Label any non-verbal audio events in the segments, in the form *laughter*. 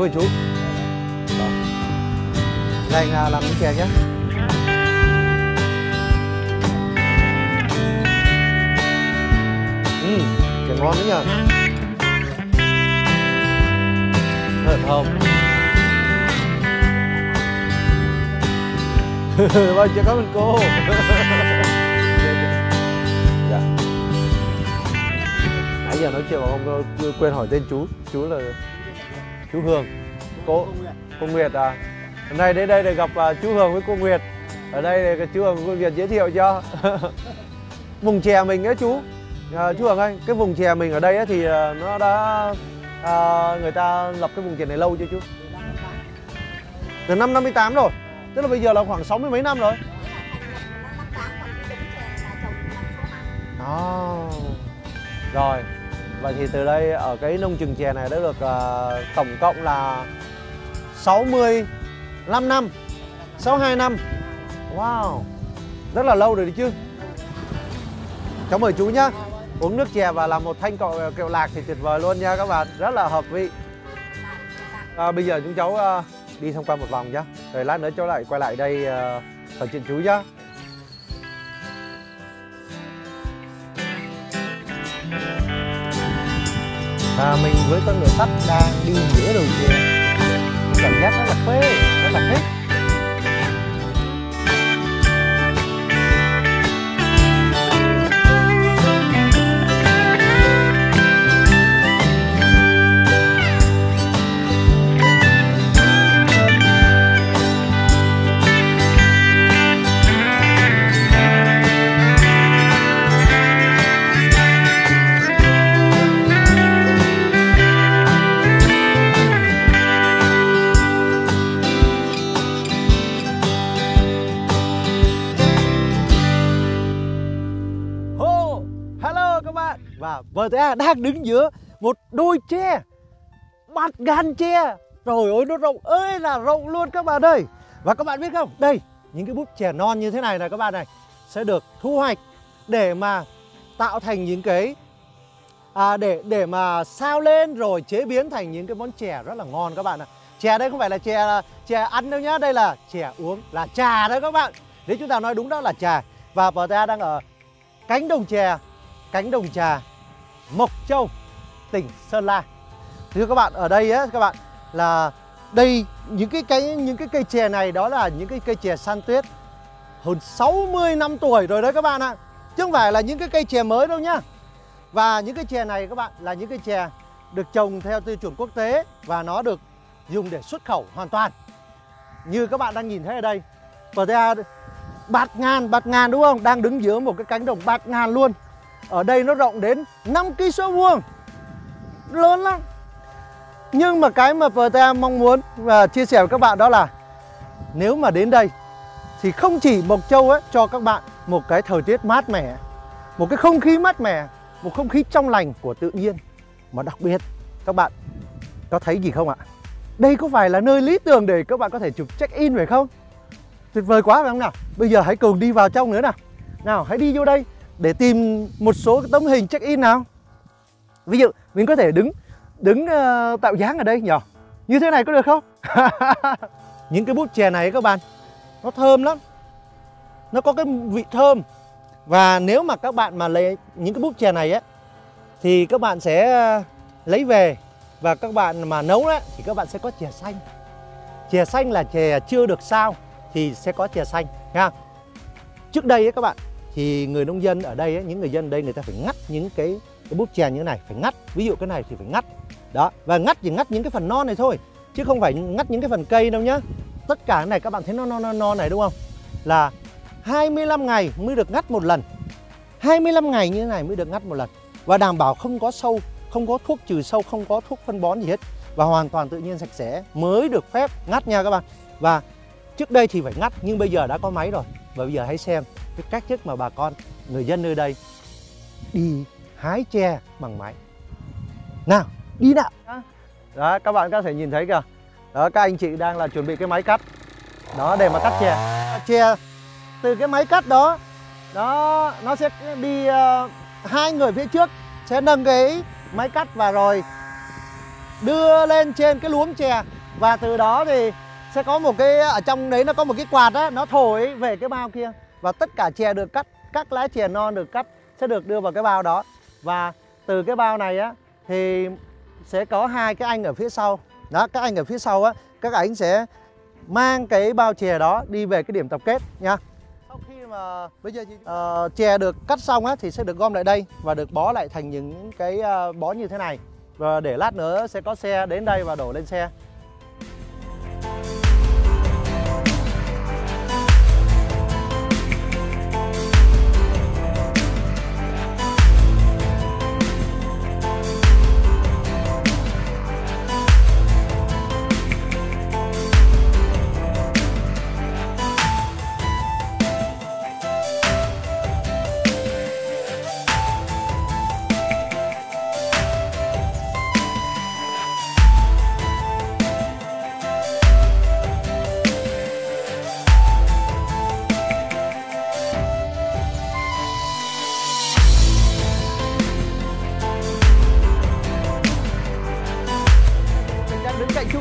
Cảm ơn chú Đây anh à, làm miếng chè nhé. Ừ, chè ngon đấy nhờ. Thật thơm. *laughs* Vâng, chị cảm ơn cô. *laughs* Dạ. Nãy giờ nói chuyện mà không quên hỏi tên chú. Chú là chú Hương. Cô, cô Nguyệt à? Hôm nay đến đây để gặp à, chú Hương với cô Nguyệt. Ở đây để chú Hương cô Nguyệt giới thiệu cho. *laughs* Vùng chè mình ấy chú. À, Chú Hương ơi, cái vùng chè mình ở đây ấy thì à, nó đã à, Người ta lập cái vùng chè này lâu chưa chú? Từ năm 58 rồi. Tức là bây giờ là khoảng 60 mấy năm rồi. À. Rồi. Vậy thì từ đây ở cái nông trường chè này đã được uh, tổng cộng là 65 năm 62 năm. Wow Rất là lâu rồi đấy chứ. Cháu mời chú nhá. Uống nước chè và làm một thanh cậu ờ, kẹo lạc thì tuyệt vời luôn nha các bạn. Rất là hợp vị. À, Bây giờ chúng cháu uh, đi tham quan một vòng nhá. Rồi lát nữa cháu lại quay lại đây uh, trò chuyện chú nhá. Và mình với con đường sắt đang đi giữa đường chè cảm giác rất là phê, rất là thích. Vâng, VTA à, đang đứng giữa một đôi tre bát gan tre Trời ơi nó rộng ơi là rộng luôn các bạn ơi Và các bạn biết không Đây những cái búp chè non như thế này này các bạn này Sẽ được thu hoạch để mà tạo thành những cái à, để để mà sao lên rồi chế biến thành những cái món chè rất là ngon các bạn ạ. Chè đây không phải là chè là chè ăn đâu nhá, đây là chè uống là trà đấy các bạn. Nếu chúng ta nói đúng đó là trà. Và ta đang ở cánh đồng chè, cánh đồng trà Mộc Châu, tỉnh Sơn La. Thưa các bạn, ở đây á các bạn là đây những cái cái những cái cây chè này đó là những cái cây chè san tuyết hơn 60 năm tuổi rồi đấy các bạn ạ. Chứ không phải là những cái cây chè mới đâu nhá. Và những cái chè này các bạn là những cái chè được trồng theo tiêu chuẩn quốc tế và nó được dùng để xuất khẩu hoàn toàn. Như các bạn đang nhìn thấy ở đây. VTA bạt ngàn, bạt ngàn đúng không? Đang đứng giữa một cái cánh đồng bạt ngàn luôn. Ở đây nó rộng đến 5 km vuông. Lớn lắm. Nhưng mà cái mà VTA mong muốn và chia sẻ với các bạn đó là nếu mà đến đây thì không chỉ Mộc Châu ấy cho các bạn một cái thời tiết mát mẻ, một cái không khí mát mẻ, một không khí trong lành của tự nhiên mà đặc biệt các bạn có thấy gì không ạ? Đây có phải là nơi lý tưởng để các bạn có thể chụp check in phải không? Tuyệt vời quá phải không nào? Bây giờ hãy cùng đi vào trong nữa nào. Nào, hãy đi vô đây để tìm một số tấm hình check in nào. Ví dụ mình có thể đứng đứng uh, tạo dáng ở đây nhỉ? Như thế này có được không? *laughs* Những cái bút chè này các bạn nó thơm lắm. Nó có cái vị thơm. Và nếu mà các bạn mà lấy những cái bút chè này á thì các bạn sẽ ờ, lấy về và các bạn mà nấu á thì các bạn sẽ có chè xanh. Chè xanh là chè chưa được sao thì sẽ có chè xanh nha. Trước đây ấy các bạn thì người nông dân ở đây ấy, những người dân ở đây người ta phải ngắt những cái cái bút chè như thế này phải ngắt. Ví dụ cái này thì phải ngắt. Đó và ngắt chỉ ngắt những cái phần non này thôi chứ không phải ngắt những cái phần cây đâu nhá. Tất cả cái này các bạn thấy nó non non non này đúng không? Là 25 ngày mới được ngắt một lần. 25 ngày như thế này mới được ngắt một lần. Và đảm bảo không có sâu không có thuốc trừ sâu không có thuốc phân bón gì hết. Và hoàn toàn tự nhiên sạch sẽ mới được phép ngắt nha các bạn. Và trước đây thì phải ngắt nhưng bây giờ đã có máy rồi và bây giờ hãy xem cái cách thức mà bà con người dân nơi đây đi hái tre bằng máy. Nào đi nào. Đó các bạn có thể nhìn thấy kìa. Đó các anh chị đang là chuẩn bị cái máy cắt. Đó để mà cắt chè chè từ cái máy cắt đó đó nó sẽ đi uh, hai người phía trước sẽ nâng cái máy cắt và rồi đưa lên trên cái luống chè và từ đó thì sẽ có một cái ở trong đấy nó có một cái quạt á nó thổi về cái bao kia. Và tất cả chè được cắt các lá chè non được cắt sẽ được đưa vào cái bao đó. Và từ cái bao này á thì sẽ có hai cái anh ở phía sau. Đó các anh ở phía sau á các anh sẽ mang cái bao chè đó đi về cái điểm tập kết nha. Sau khi mà bây giờ uh, chè được cắt xong á thì sẽ được gom lại đây và được bó lại thành những cái uh, bó như thế này. Và để lát nữa sẽ có xe đến đây và đổ lên xe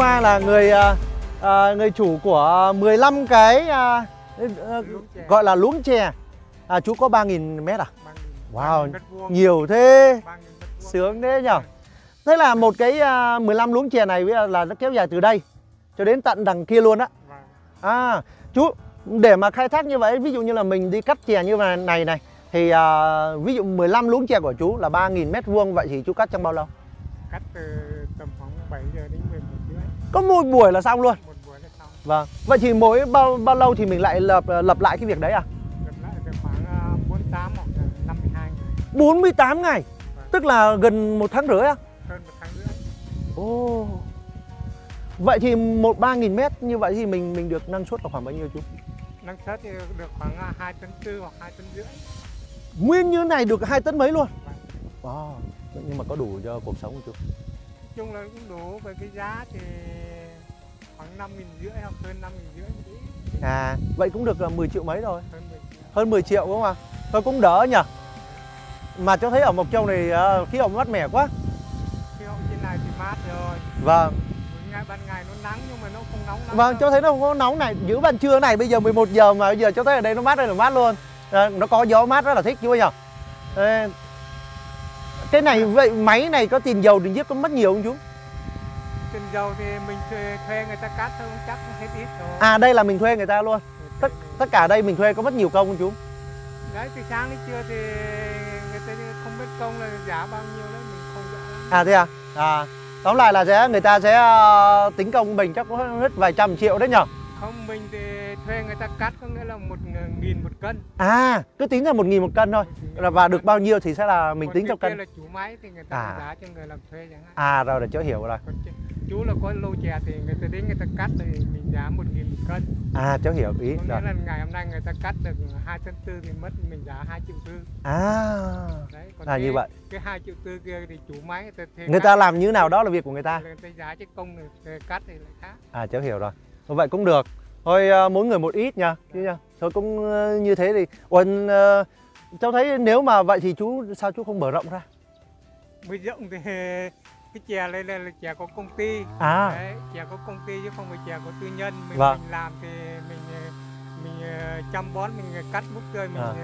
Khoa là người à, à, người chủ của 15 cái à, à, gọi là luống chè. À, chú có 3.000 mét à? Wow, nhiều thế, sướng thế nhở? Thế là một cái à, 15 luống chè này là nó kéo dài từ đây cho đến tận đằng kia luôn á. À, chú để mà khai thác như vậy, ví dụ như là mình đi cắt chè như này này này thì à, ví dụ 15 luống chè của chú là 3.000 mét vuông vậy thì chú cắt trong bao lâu? cắt từ tầm khoảng 7 giờ đến 11 rưỡi Có một buổi là xong luôn. một buổi là xong Vâng. Vậy thì mỗi bao bao lâu thì mình lại lập lập lại cái việc đấy à? gặp lại được khoảng à, 48 hoặc là 52 ngày 48 ngày. Tức là gần một tháng rưỡi à? hơn một tháng rưỡi Ồ. Vậy thì một 3.000 mét như vậy thì mình mình được năng suất là khoảng bao nhiêu chú? năng suất thì được khoảng à, 2 tấn tư hoặc 2 tấn rưỡi Nguyên như này được 2 tấn mấy luôn. Wow. Nhưng mà có đủ cho cuộc sống của chú. Chung là cũng đủ về cái giá thì khoảng 5 nghìn rưỡi hoặc hơn 5 nghìn rưỡi À, vậy cũng được là 10 triệu mấy rồi. hơn 10 triệu Hơn 10 triệu đúng không ạ? Thôi cũng đỡ nhỉ. Mà cho thấy ở Mộc Châu này ờ, khí hậu mát mẻ quá. khí hậu trên này thì mát rồi Vâng. Ngày ban ngày nó nắng nhưng mà nó không nóng lắm Vâng, đâu. cho thấy nó không có nóng này. Giữa ban trưa này bây giờ 11 giờ mà bây giờ cho thấy ở đây nó mát đây là mát luôn. À, nó có gió mát rất là thích chú nhỉ. Cái này vậy máy này có tiền dầu tiền giết có mất nhiều không chú? tiền dầu thì mình thuê, thuê người ta cắt thôi chắc hết ít rồi À đây là mình thuê người ta luôn. Tất mình- tất cả đây mình thuê có mất nhiều công không chú? đấy từ sáng đến trưa thì người ta không biết công là giá bao nhiêu đấy mình không rõ À thế à? À tóm lại là sẽ người ta sẽ ờ, tính công mình chắc có hết vài trăm triệu đấy nhở? Không mình thì thuê người ta cắt có nghĩa là một nghìn một cân À cứ tính là một nghìn một cân thôi. Là Và được bao nhiêu thì sẽ là mình Còn tính kia cân. là chủ máy thì người ta À. giá cho người làm thuê chẳng hạn À rồi để cho hiểu rồi. còn chú- là có lô chè thì người ta đến người ta cắt thì mình giá một nghìn một cân À cho hiểu ý có nghĩa là ngày hôm nay người ta cắt được hai tấn tư thì mất mình giá hai triệu tư À đấy còn là cái, như vậy. cái hai triệu tư kia thì chủ máy người ta Người cắt, ta làm như nào đó là việc của người ta. người ta giá cho công người thuê cắt thì lại khác À cháu hiểu rồi. Vậy cũng được. Thôi ờ, mỗi người một ít nha. Chứ nha. Thôi cũng ờ, như thế thì Uầy, ờ, cháu thấy nếu mà vậy thì chú sao chú không mở rộng ra? bây rộng thì *laughs* cái chè này là, là chè có công ty À đấy chè có công ty chứ không phải chè của tư nhân mình, Vâng. mình làm thì mình mình chăm bón mình cắt bút tươi mình À.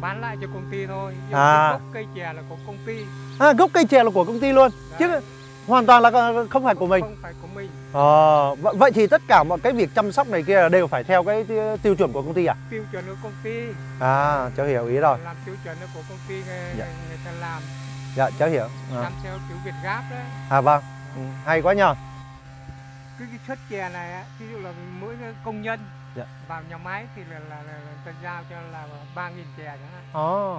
bán lại cho công ty thôi chứ À. gốc cây chè là của công ty À, gốc cây chè là của công ty luôn chứ Đấy. Hoàn toàn là không phải của mình. Không phải của mình. Ờ, vậy, vậy thì tất cả mọi cái việc chăm sóc này kia đều phải theo cái tiêu- chuẩn của công ty à? Tiêu chuẩn của công ty. À cháu hiểu ý rồi. Làm tiêu chuẩn của công ty người, Dạ. người ta làm. Dạ cháu hiểu. À, làm theo kiểu Việt Gáp đấy. À vâng. Ừ, hay quá nhờ. Cái, cái suất chè này á, ví dụ là mỗi công nhân Dạ. vào nhà máy thì là, là, là, là ta giao cho là ba nghìn chè chẳng hạn.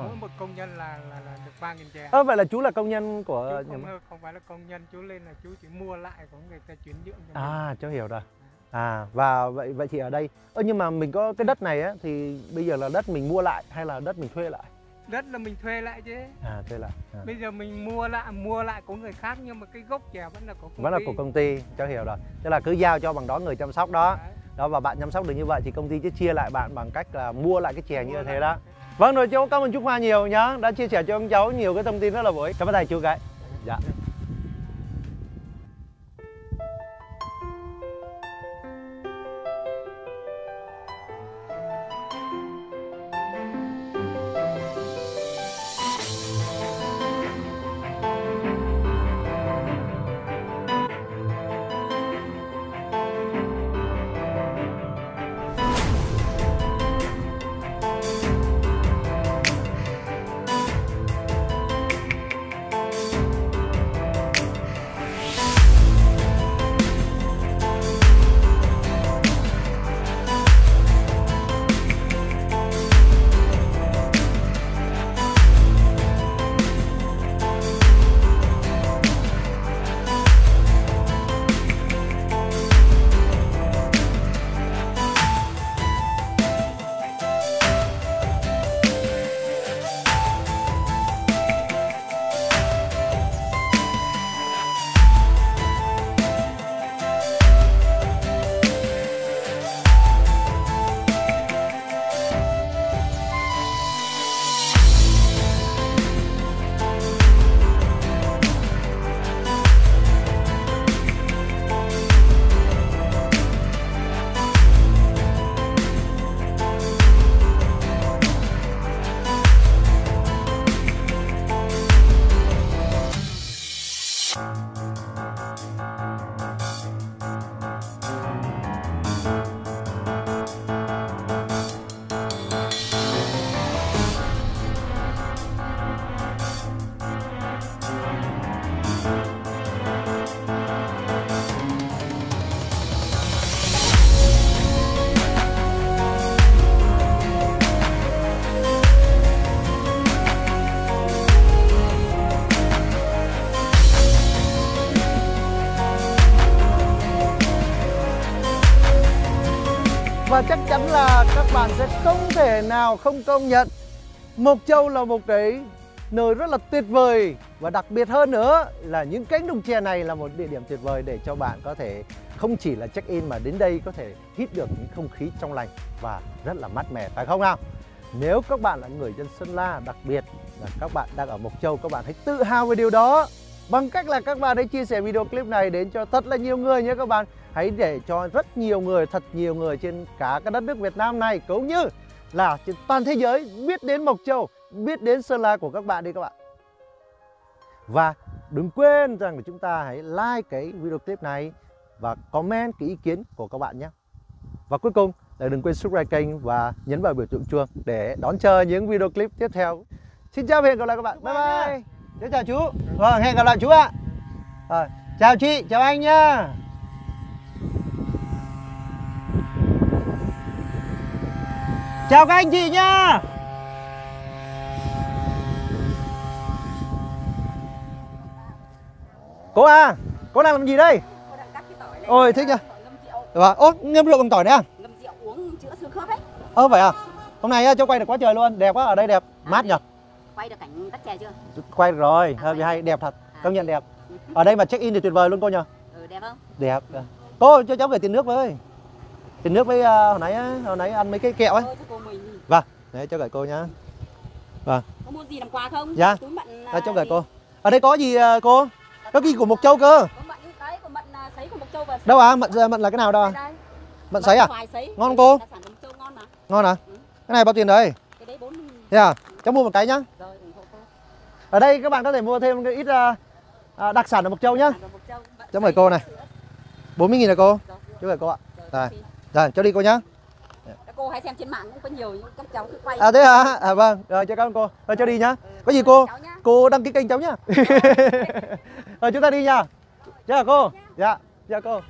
Mỗi một công nhân là là, là được ba nghìn chè. Ơ vậy là chú là công nhân của chú nhà không, máy? không phải là công nhân chú lên là chú chỉ mua lại của người ta chuyển nhượng cho mình. à cháu hiểu rồi. À và vậy vậy thì ở đây ơ nhưng mà mình có cái đất này á thì bây giờ là đất mình mua lại hay là đất mình thuê lại? Đất là mình thuê lại chứ. À thuê lại à. bây giờ mình mua lại mua lại của người khác nhưng mà cái gốc chè vẫn là của công vẫn là ty. của công ty cháu hiểu rồi. Tức là cứ giao cho bằng đó người chăm sóc đó. Đấy, đó và bạn chăm sóc được như vậy thì công ty sẽ chia lại bạn bằng cách là mua lại cái chè như thế đó. vâng rồi chú cảm ơn chú Khoa nhiều nhá đã chia sẻ cho ông cháu nhiều cái thông tin rất là bổ ích. Cảm ơn thầy chú cái dạ và chắc chắn là các bạn sẽ không thể nào không công nhận. Mộc Châu là một cái nơi rất là tuyệt vời. Và đặc biệt hơn nữa là những cánh đồng chè này là một địa điểm tuyệt vời để cho bạn có thể không chỉ là check in mà đến đây có thể hít được những không khí trong lành và rất là mát mẻ, phải không nào? Nếu các bạn là người dân Sơn La đặc biệt là các bạn đang ở Mộc Châu, các bạn hãy tự hào về điều đó bằng cách là các bạn hãy chia sẻ video clip này đến cho thật là nhiều người nhé các bạn. Hãy để cho rất nhiều người thật nhiều người trên cả cái đất nước Việt Nam này cũng như là trên toàn thế giới biết đến Mộc Châu biết đến Sơn La của các bạn đi các bạn. Và đừng quên rằng là chúng ta hãy like cái video clip này và comment cái ý kiến của các bạn nhé. Và cuối cùng là đừng quên subscribe kênh và nhấn vào biểu tượng chuông để đón chờ những video clip tiếp theo. Xin chào và hẹn gặp lại các bạn. Bye bye Xin chào chú vâng hẹn gặp lại chú ạ Rồi, chào chị chào anh nhá chào các anh chị nhá cô à cô đang làm gì đây Cô đang cắt cái tỏi này. Ôi, thích ngâm rượu, Vâng, ô, ngâm rượu bằng tỏi đấy à? ngâm rượu uống chữa xương khớp ấy. Ơ vậy à? Hôm nay cho quay được quá trời luôn, đẹp quá, ở đây đẹp, mát nhỉ? Quay được cảnh đất chè chưa? Quay được rồi, hơi bị hay, đẹp thật, công nhận đẹp. Ở đây mà check in thì tuyệt vời luôn cô nhỉ? Ừ đẹp không? Đẹp. Cô cho cháu gửi tiền nước với. Tiền nước với à, hồi nãy hồi nãy ăn mấy cái kẹo ấy. Thôi cho cô mình. Vâng, đấy cháu gửi cô nhá. Có mua gì làm quà không? Dạ. Túi mận Đây cháu gửi gì? cô. Ở đây có gì à, cô? Có gì của Mộc Châu cơ? Có mận đấy, có mận à, sấy của Mộc Châu và Đâu à, mận mận là cái nào đâu à? Đây, đây. Mận sấy à? Sấy. Ngon không cô? Đặc sản của Mộc Châu ngon mà. Ngon à? Ừ. Cái này bao tiền đấy? Cái đấy 4 Thế à? Cháu mua một cái nhá. rồi ủng hộ cô. Ở đây các bạn có thể mua thêm cái ít à, à, đặc sản ở Mộc Châu nhá. Cháu mời cô này. sữa. 40 nghìn này cô. Rồi, Chú gửi cô ạ. rồi, Rồi. Rồi, cho đi cô nhá. Các cô hãy xem trên mạng cũng có nhiều những các cháu cứ quay. À thế hả? À vâng, rồi cho cảm ơn cô. Rồi cho đi nhá. Ừ, Có gì cô? Cô đăng ký kênh cháu nhá. Rồi *laughs* chúng ta đi nha. Chào cô. Dạ, chào cô.